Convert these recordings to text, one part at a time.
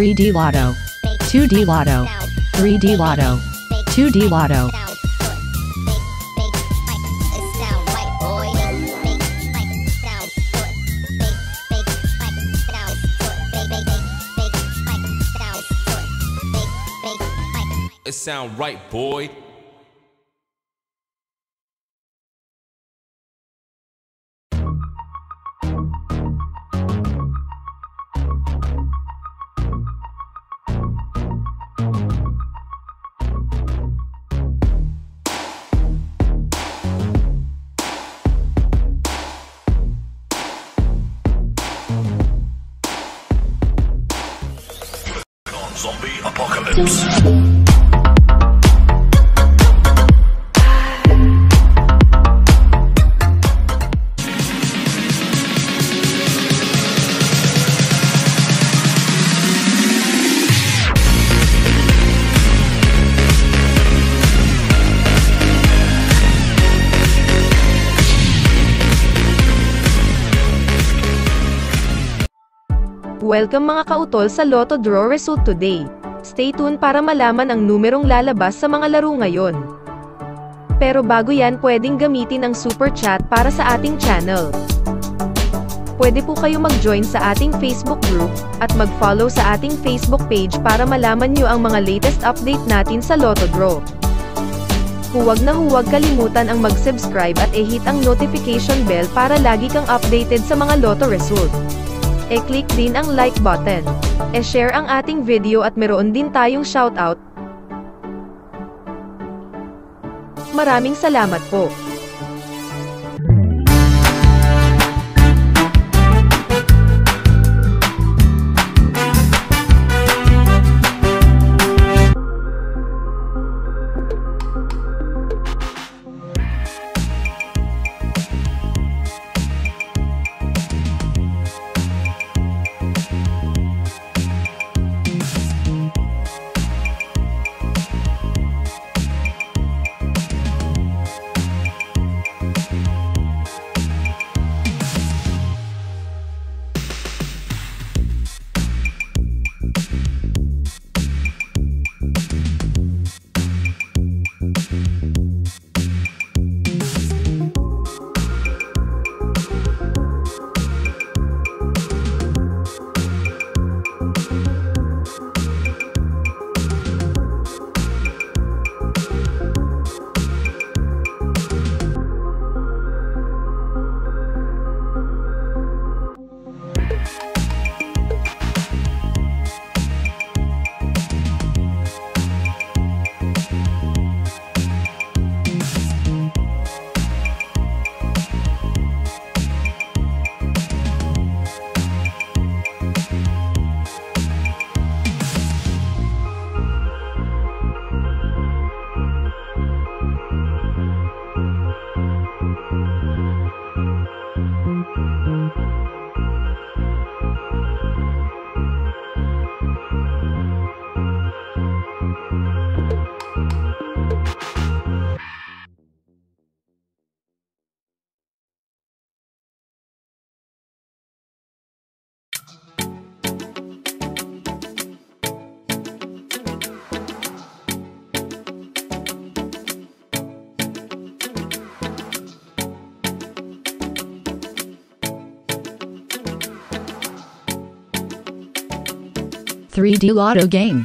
3D Lotto. 2D Lotto. 3D Lotto. 2D Lotto. It sound right, boy. Welcome mga kautol sa Lotto Draw Result today. Stay tuned para malaman ang numerong lalabas sa mga laro ngayon. Pero bago yan pwedeng gamitin ang super chat para sa ating channel. Pwede po kayo mag-join sa ating Facebook group, at mag-follow sa ating Facebook page para malaman nyo ang mga latest update natin sa Lotto Draw. Huwag na huwag kalimutan ang mag-subscribe at i-hit ang notification bell para lagi kang updated sa mga Lotto result. E-click din ang like button. E-share ang ating video at meron din tayong shoutout. Maraming salamat po. 3D Lotto game.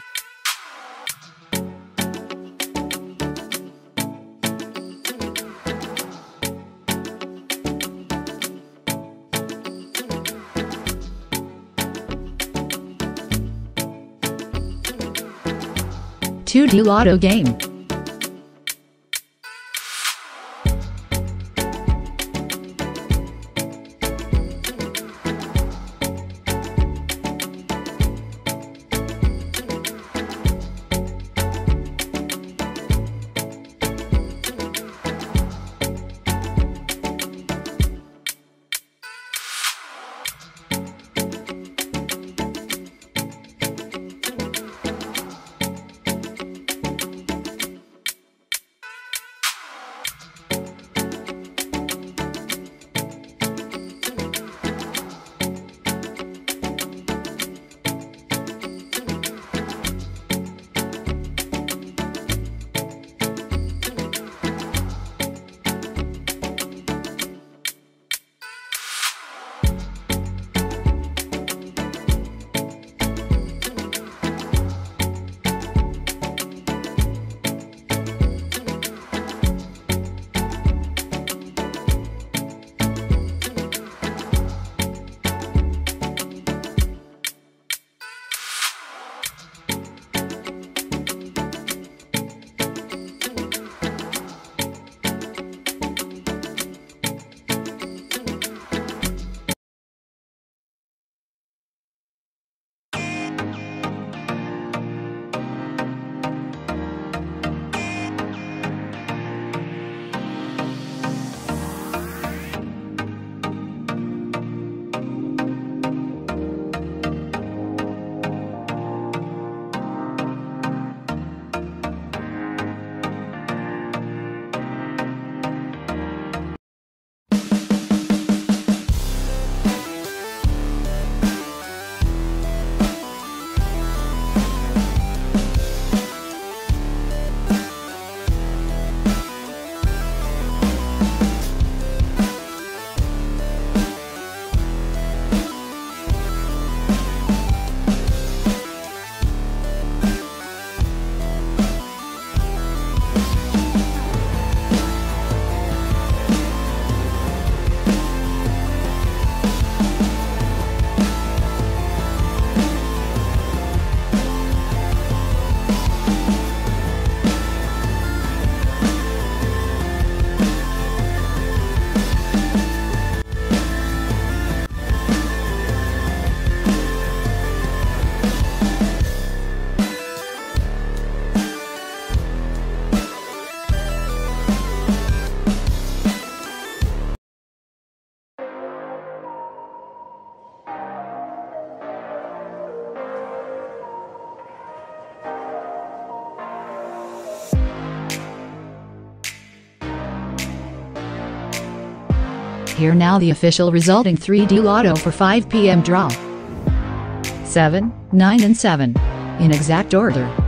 Two D Lotto game. Here now the official resulting 3D Lotto for 5 p.m. draw. 7, 9 and 7. In exact order.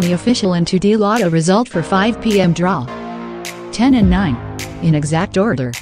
The official and 2D Lotto result for 5 p.m. draw. 10 and 9. In exact order.